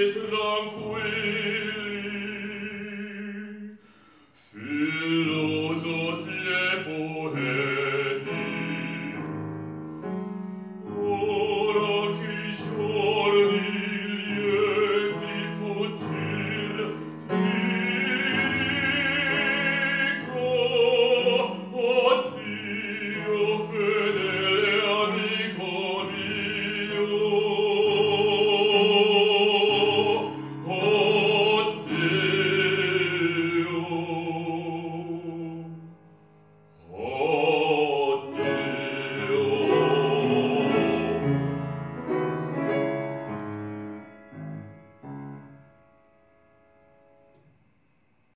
et